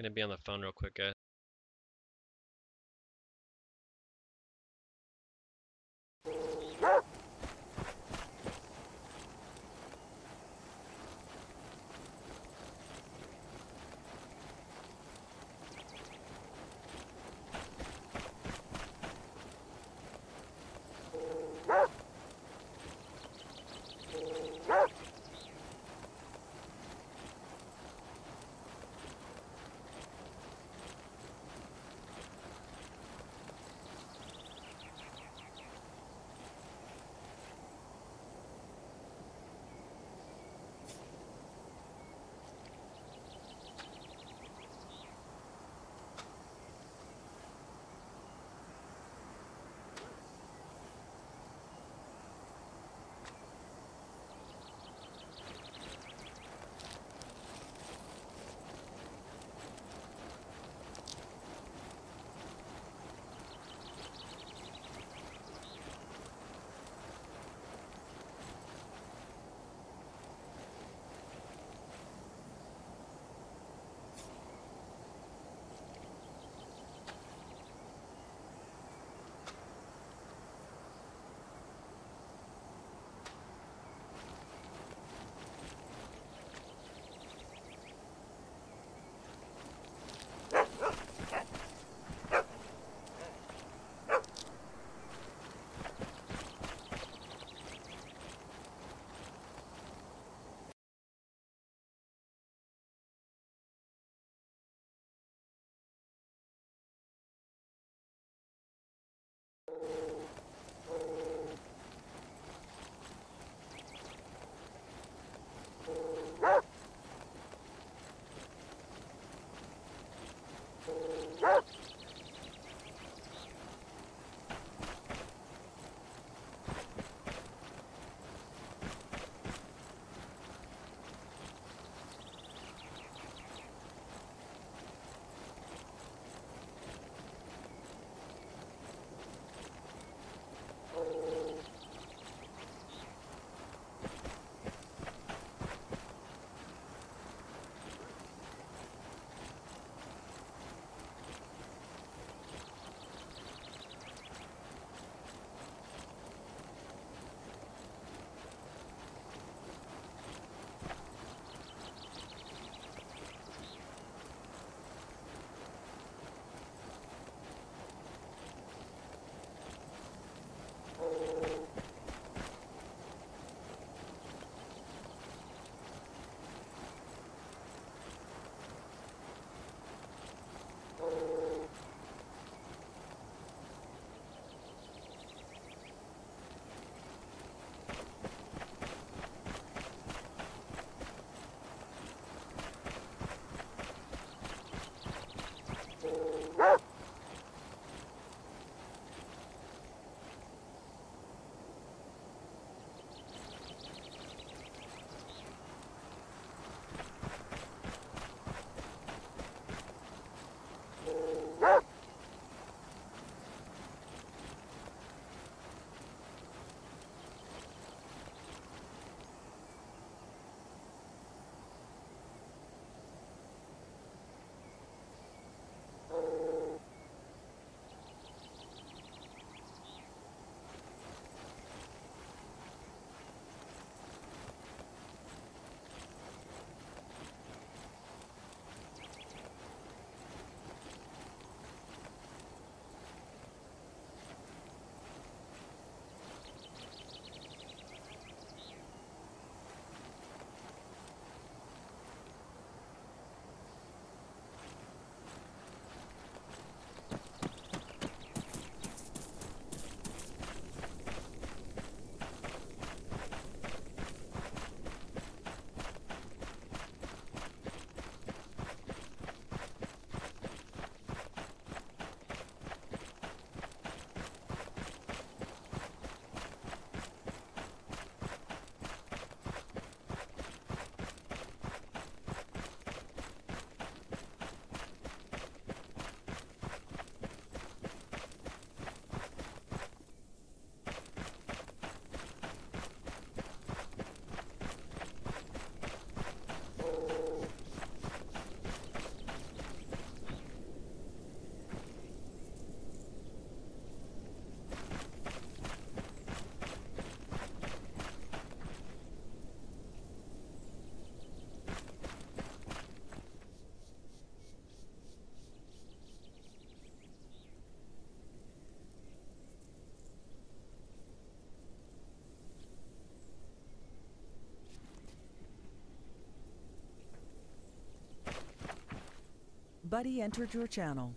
Gonna be on the phone real quick, guys. Buddy entered your channel.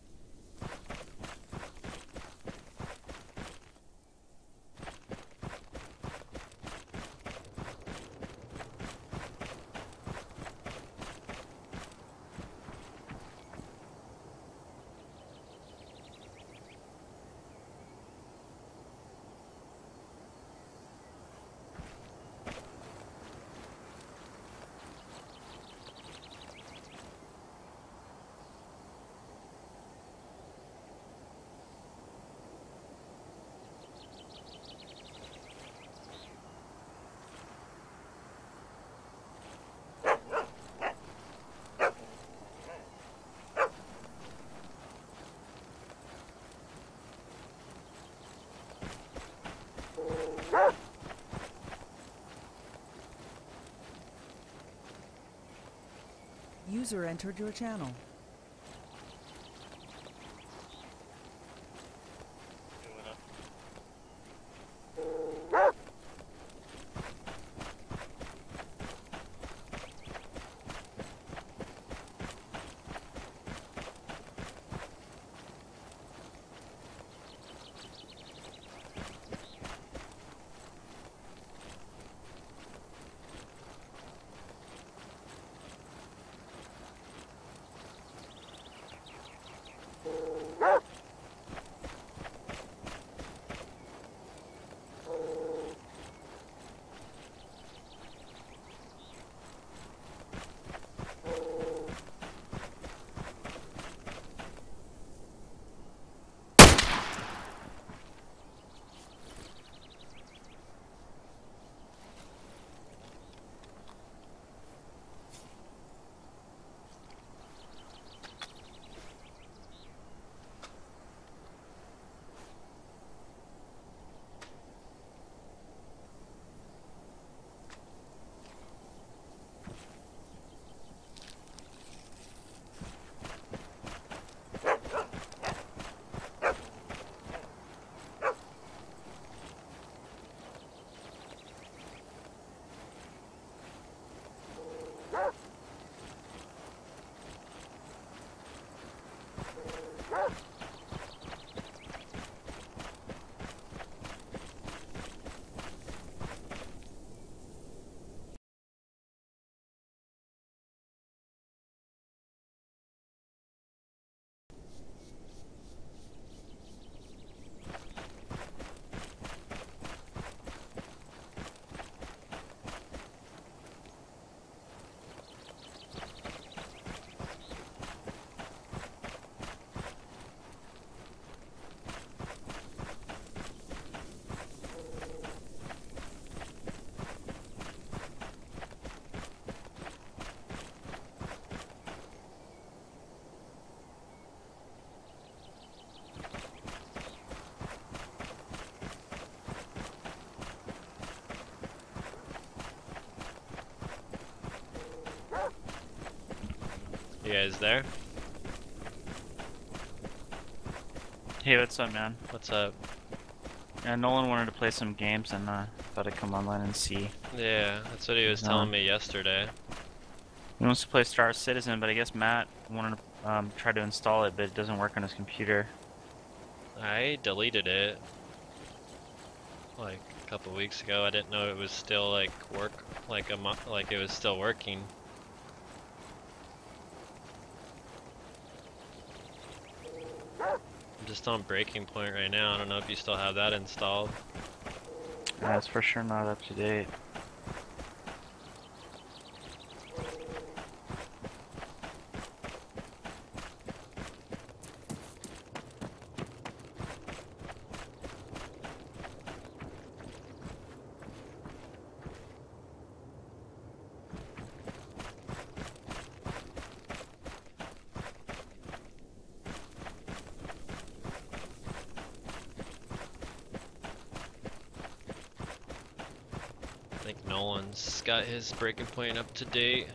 User entered your channel. You guys there? Hey, what's up, man? What's up? Yeah, Nolan wanted to play some games and uh, thought I'd come online and see. Yeah, that's what he was telling me yesterday. He wants to play Star Citizen, but I guess Matt wanted to um, try to install it, but it doesn't work on his computer. I deleted it like a couple weeks ago. I didn't know it was still like work, like a mo- like it was still working. Just on Breaking Point right now. I don't know if you still have that installed. That's for sure not up to date. Nolan's got his breaking point up to date.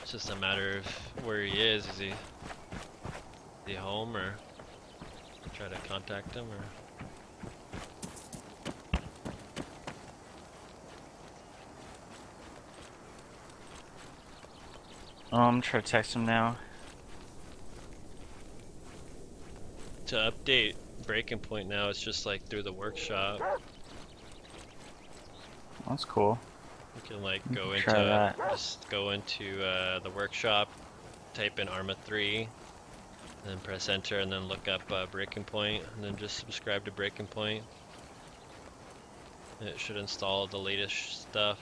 It's just a matter of where he is. Is he, is he home or try to contact him or? I'm try to text him now. To update Breaking Point now, it's just like through the workshop. That's cool. You can like go into that. just go into uh, the workshop, type in Arma 3, and then press enter, and then look up uh, Breaking Point, and then just subscribe to Breaking Point. It should install the latest stuff.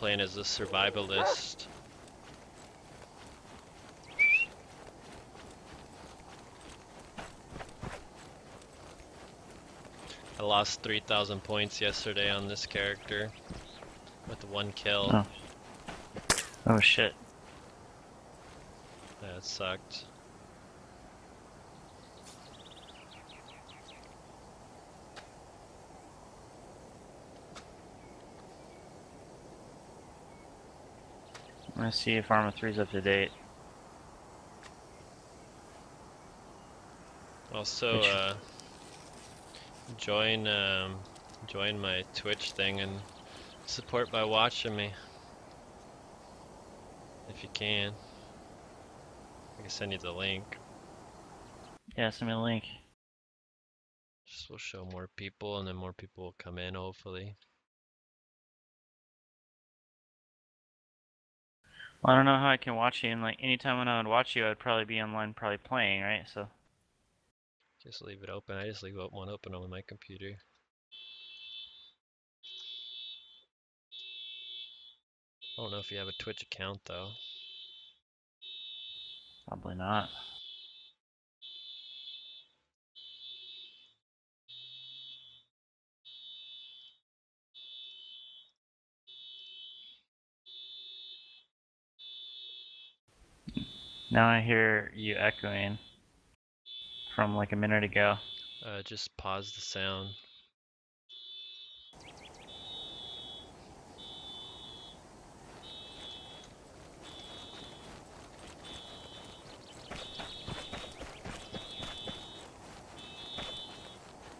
Playing as a survivalist. I lost 3,000 points yesterday on this character with one kill. Oh. Oh shit. That sucked. I'm gonna see if Arma 3's up to date. Also, Which- uh, join um, join my Twitch thing and support by watching me if you can. I can send you the link. Yeah, send me the link. Just will show more people, and then more people will come in. Hopefully. Well, I don't know how I can watch you, and like anytime when I would watch you, I'd probably be online, probably playing, right? So Just leave it open. I just leave one open on my computer. I don't know if you have a Twitch account though. probably not. Now I hear you echoing from like a minute ago. Uh, just pause the sound.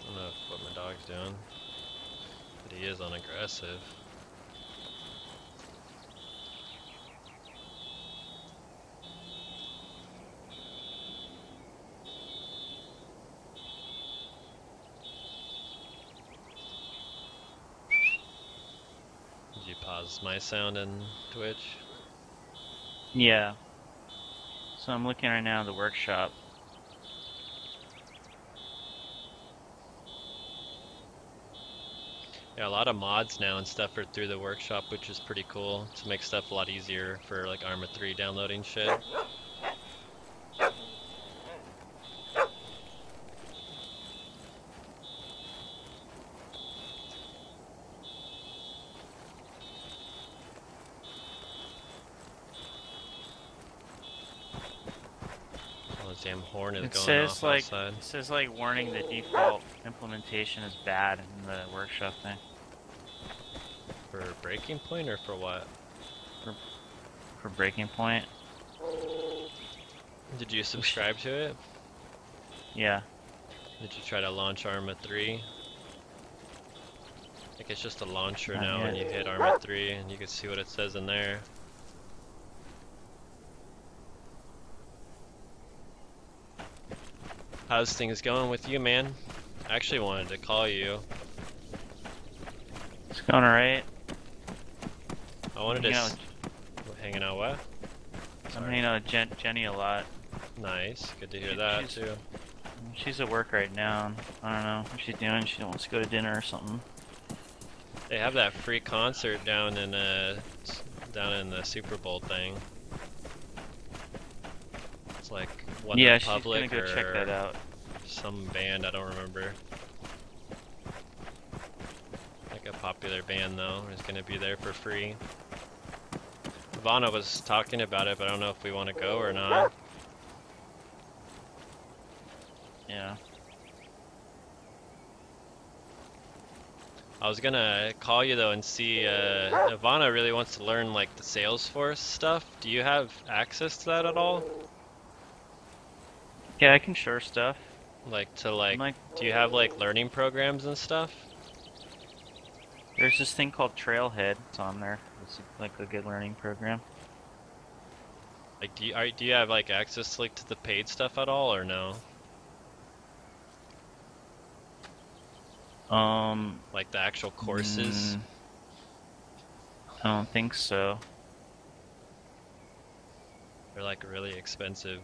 I don't know what my dog's doing, but he is unaggressive. Did you pause my sound in Twitch? Yeah. So I'm looking right now at the workshop. Yeah, a lot of mods now and stuff are through the workshop, which is pretty cool to make stuff a lot easier for like Arma 3 downloading shit. Damn horn is It going says off like outside. it says like warning the default implementation is bad in the workshop thing. For breaking point or for what? For breaking point. Did you subscribe to it? Yeah. Did you try to launch Arma 3? Like it's just a launcher Not now, and you hit Arma 3, and you can see what it says in there. How's things going with you, man? I actually wanted to call you. It's going alright. I wanted to. You know, s- hanging out what? I'm Sorry. hanging out with Jen- Jenny a lot. Nice. Good to hear She- that she's- too. She's at work right now. I don't know what she's doing. She wants to go to dinner or something. They have that free concert down in uh down in the Super Bowl thing. It's like One yeah, she's Republic gonna go check that out. some band I don't remember. Like a popular band though is gonna be there for free. Ivana was talking about it, but I don't know if we want to go or not. Yeah. I was gonna call you though and see. Uh, Ivana really wants to learn like the Salesforce stuff. Do you have access to that at all? Yeah, I can her stuff. Like to like, like, do you have like learning programs and stuff? there's this thing called Trailhead. It's on there. It's like a good learning program. Like, do you are, do you have like access like to the paid stuff at all or no? Um, Like the actual courses? mm, I don't think so. They're like really expensive.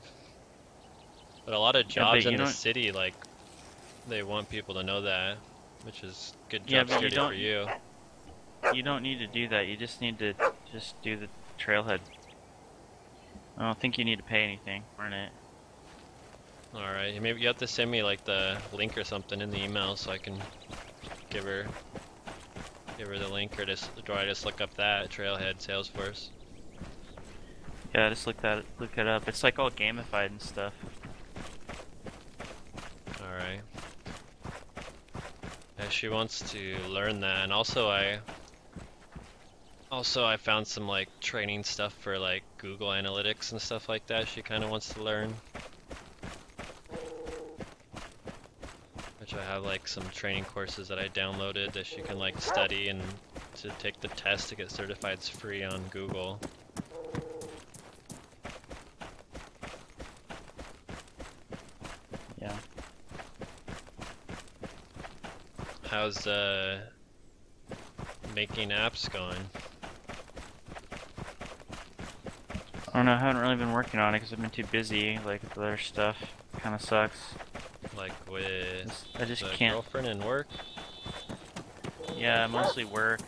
But a lot of jobs you in the don't- city, like, they want people to know that, which is good Yeah, job but you security don't- for you. You don't need to do that. You just need to just do the Trailhead. I don't think you need to pay anything. Learn it. All right, maybe you have to send me like the link or something in the email so I can give her give her the link, or just do I just look up that Trailhead Salesforce? Yeah, just look that look it up. It's like all gamified and stuff. All right. Yeah, she wants to learn that, and also I also I found some like training stuff for like Google Analytics and stuff like that. She kind of wants to learn. Which I have like some training courses that I downloaded that she can like study and to take the test to get certified. It's free on Google. Yeah. How's uh making apps going? I don't know. I haven't really been working on it because I've been too busy. Like with other stuff, kind of sucks. Like with I just can't. girlfriend and work? Yeah, mostly work.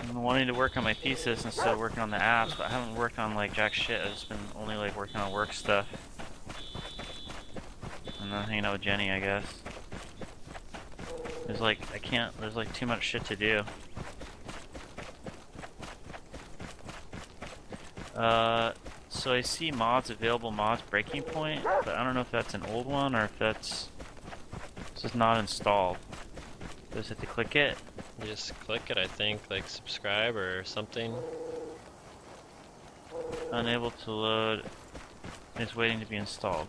I'm wanting to work on my thesis instead of working on the apps, but I haven't worked on like jack shit. I've just been only like working on work stuff. And then hanging out with Jenny, I guess. There's like I can't. There's like too much shit to do. Uh, so I see mods available mods breaking point, but I don't know if that's an old one or if that's this is not installed. Just have to click it. You just click it, I think, like subscribe or something. Unable to load. It's waiting to be installed.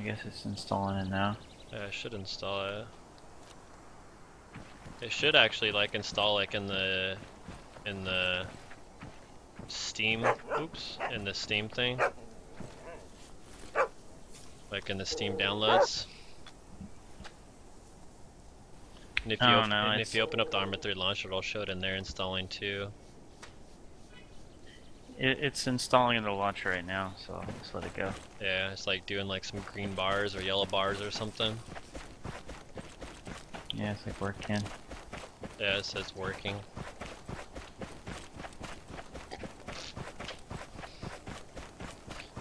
I guess it's installing it now. Yeah, I should install it. It should actually like install like in the in the Steam oops in the Steam thing. Like in the Steam downloads. And if you I don't and if you open up the Arma 3 launcher, it'll show it in there installing too. It, it's installing in the launcher right now, so just let it go. Yeah, it's like doing like some green bars or yellow bars or something. Yeah, it's like working. Yeah, it says working.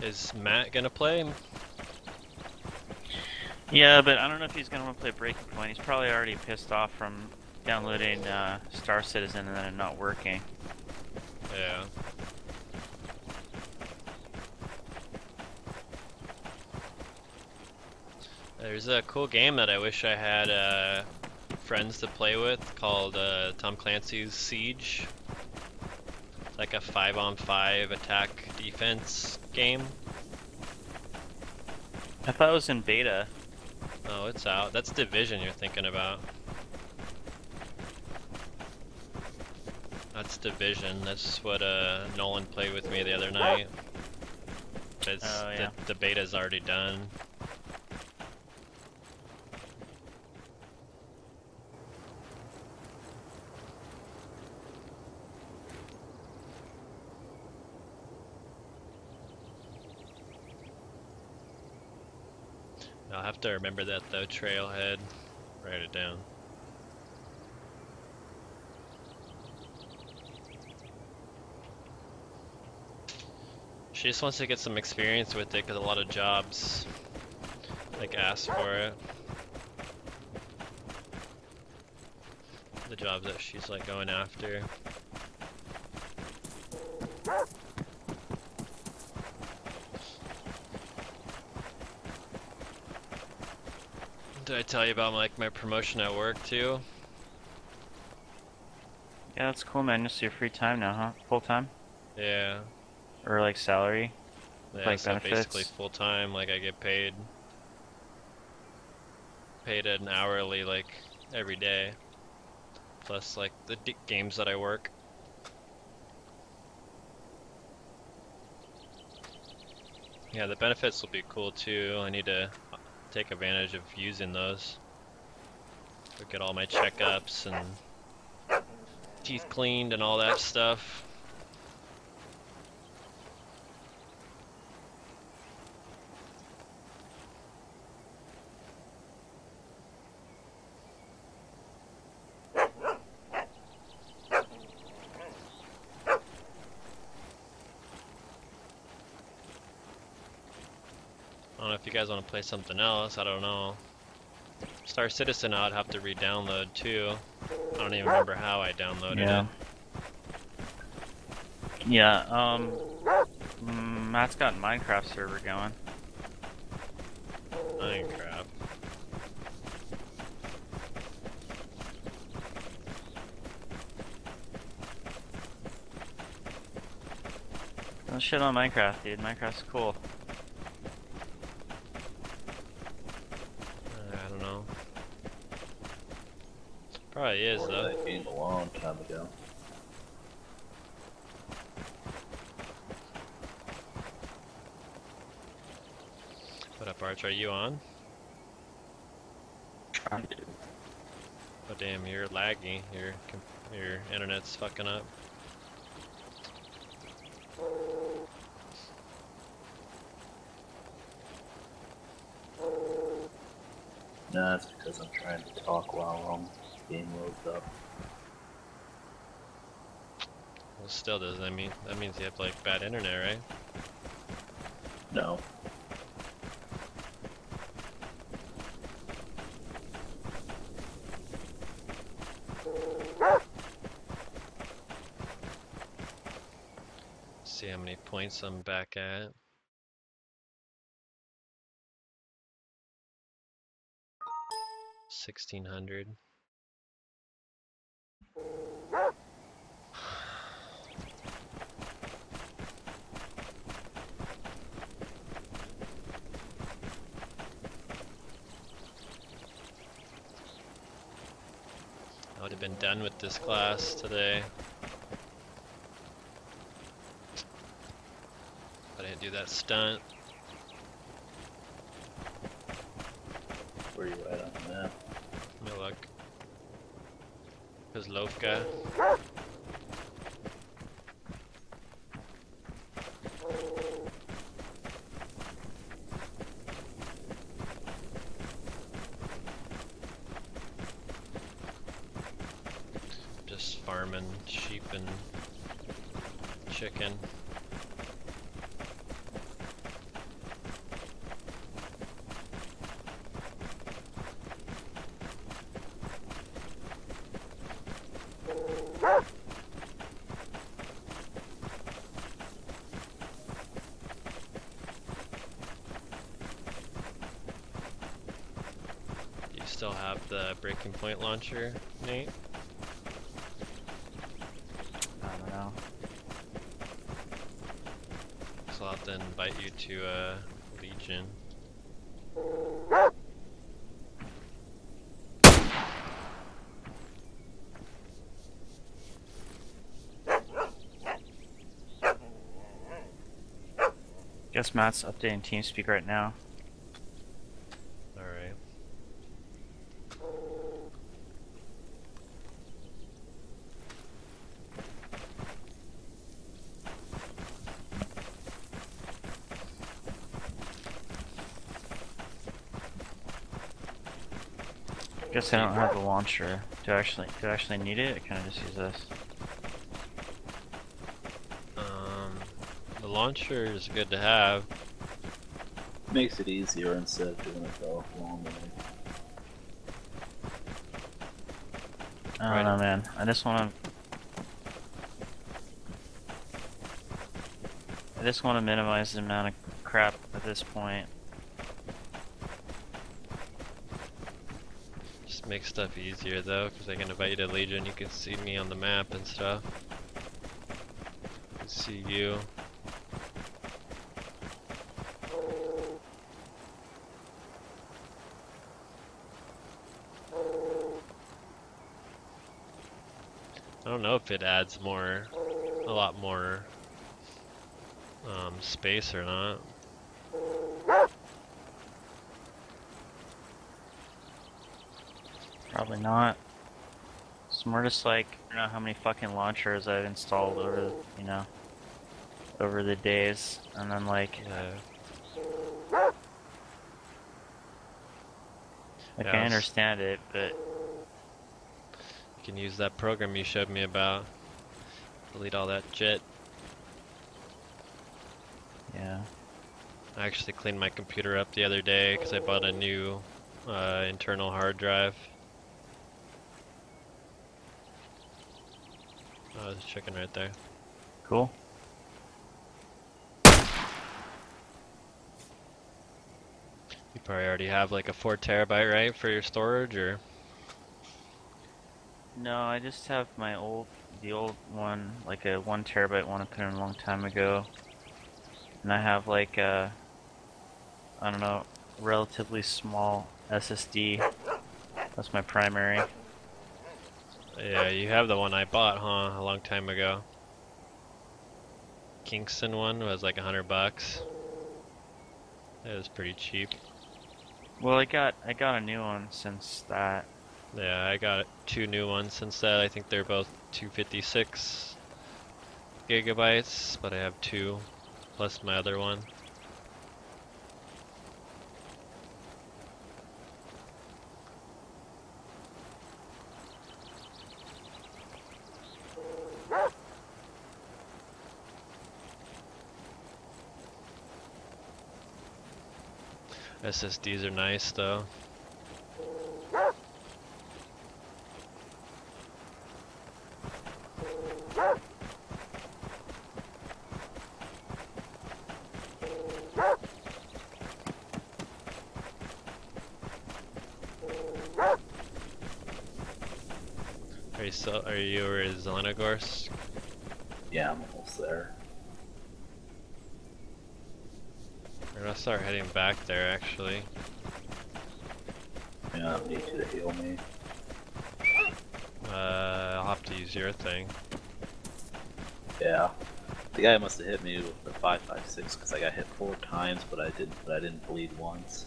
Is Matt gonna play? Yeah, but I don't know if he's gonna want to play Breaking Point. He's probably already pissed off from downloading uh, Star Citizen and then it not working. Yeah. There's a cool game that I wish I had uh, friends to play with called uh, Tom Clancy's Siege. It's like a five on five attack defense game. I thought it was in beta. Oh, it's out. That's Division you're thinking about. That's Division. That's what uh, Nolan played with me the other night. It's, Oh, yeah. the, the beta's already done. I'll have to remember that though, Trailhead. Write it down. She just wants to get some experience with it because a lot of jobs like ask for it. The jobs that she's like going after. Did I tell you about like my promotion at work too? Yeah, that's cool, man. Just your free time now, huh? Full time Yeah. or like salary? Yeah, Like so basically full time, like I get paid paid at an hourly like every day. Plus like the d- games that I work. Yeah, the benefits will be cool too. I need to take advantage of using those. Go Get all my checkups and teeth cleaned and all that stuff. Guys want to play something else. I don't know. Star Citizen I'd have to re-download too. I don't even remember how I downloaded Yeah. it. Yeah, um, Matt's got Minecraft server going. Minecraft. Don't shit on Minecraft, dude. Minecraft's cool. Uh, I don't know. Probably is Or though. that game a long time ago. What up, Arch? Are you on? Trying to. Oh damn, you're laggy. Your your internet's fucking up. Nah, it's because I'm trying to talk while um game loads up. Well, still does that mean that means you have like bad internet, right? No. see how many points I'm back at. Sixteen hundred. Done with this class today. I didn't do that stunt. Where you at on the map? Let me look. Kozlovka. Just farming sheep and chicken. You still have the breaking point launcher, Nate? I don't know. So I'll have to invite you to uh, Legion. Guess Matt's updating TeamSpeak right now. Alright. Guess I don't have the launcher. Do I actually do I actually need it? Or can I just use this? Um, the launcher is good to have. Makes it easier instead of doing it the long way. I don't Right. know, man. I just want to. I just want to minimize the amount of crap at this point. Just Makes stuff easier though, because I can invite you to Legion. You can see me on the map and stuff. See you. I don't know if it adds more, a lot more um, space or not. Probably not. More just like, I don't know how many fucking launchers I've installed over, you know, over the days, and then like, Yeah. like Yeah, I understand it, but You can use that program you showed me about. Delete all that shit. yeah. I actually cleaned my computer up the other day because I bought a new uh, internal hard drive. There's a chicken right there. Cool. You probably already have like a 4 terabyte, right, for your storage, or? No, I just have my old, the old one, like a one terabyte one I put in a long time ago, and I have like a, I don't know, relatively small SSD. That's my primary. Yeah, you have the one I bought, huh, a long time ago. Kingston one was like a hundred bucks. It was pretty cheap. Well, I got I got a new one since that. Yeah, I got two new ones since that. I think they're both 256 gigabytes, but I have two plus my other one. SSDs are nice though. Are you still, are you over at Zelenogorsk? Yeah, I'm almost there. We're gonna start heading back there actually. Yeah, I need you to heal me. Uh, I'll have to use your thing. Yeah. The guy must have hit me with the 556 because I got hit four times, but I didn't. But I didn't bleed once.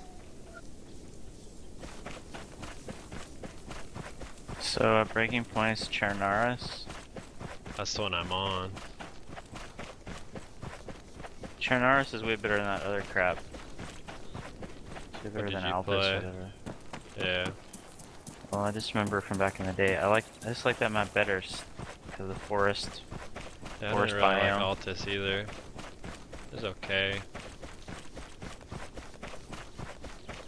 So uh, breaking points, Chernarus. That's the one I'm on. Chernarus is way better than that other crap. It's way better than you or whatever. Yeah. Well, I just remember from back in the day. I like I just like that map better because the forest. yeah I Forest didn't really biome. like Altis either. It's okay.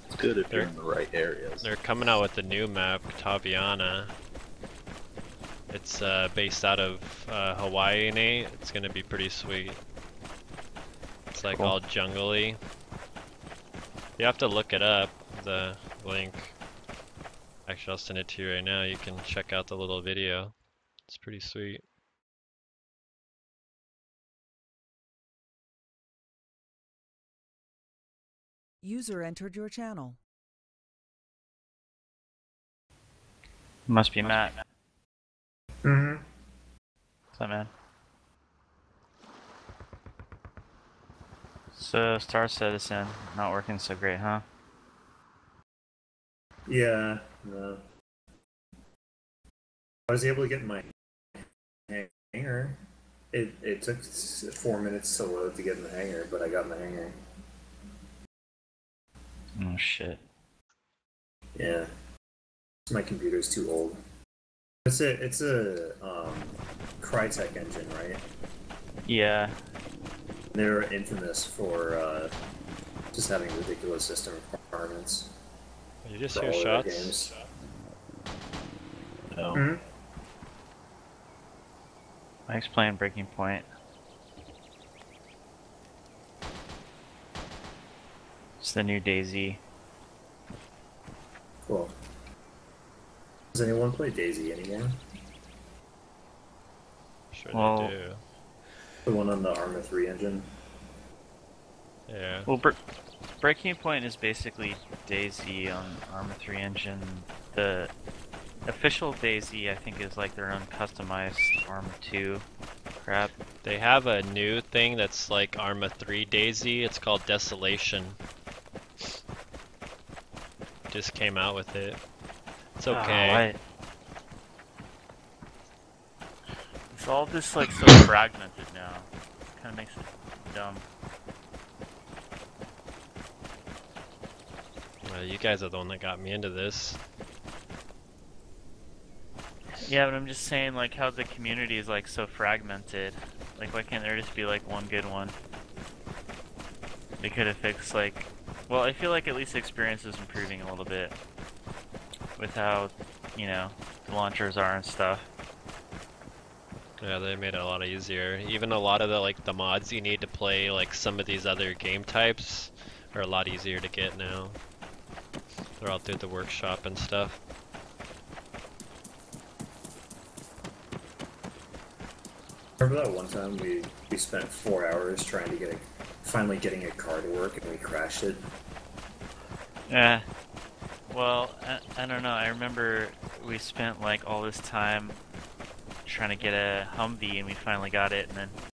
It's good if you're They're- in the right areas. They're coming out with a new map, Taviana. It's uh, based out of uh, Hawaii, Nate. It's gonna be pretty sweet. It's like Cool. all jungly. You have to look it up, the link. Actually, I'll send it to you right now. You can check out the little video. It's pretty sweet. User entered your channel. Must be Matt. Mm-hmm. What's up, man? So Star Citizen not working so great, huh? Yeah. No. I was able to get in my hangar. It it took four minutes to load to get in the hangar, but I got in the hangar. Oh shit. Yeah. My computer's too old. It's a it's a um, Crytek engine, right? Yeah. They're infamous for uh, just having ridiculous system requirements. You just hear all of their shots? games. No. Mhm. Mike's playing Breaking Point. It's the new DayZ. Cool. Does anyone play DayZ anymore? Sure Well- they do. The one on the Arma 3 engine? Yeah. Well, Bre- Breaking Point is basically DayZ on Arma 3 engine. The official DayZ, I think, is like their own customized Arma 2 crap. They have a new thing that's like Arma 3 DayZ. It's called Desolation. Just came out with it. It's Oh, okay. I- It's all just like so fragmented now. Kind of makes it dumb. Uh, you guys are the one that got me into this. Yeah, but I'm just saying, like, how the community is like so fragmented. Like, why can't there just be like one good one? They could have fixed like, well, I feel like at least the experience is improving a little bit with how, you know, the launchers are and stuff. Yeah, they made it a lot easier. Even a lot of the like the mods you need to play like some of these other game types are a lot easier to get now. They're all through the workshop and stuff. Remember that one time we, we spent four hours trying to get a, finally getting a car to work and we crashed it? Yeah. Well, I, I don't know. I remember we spent like all this time trying to get a Humvee, and we finally got it, and then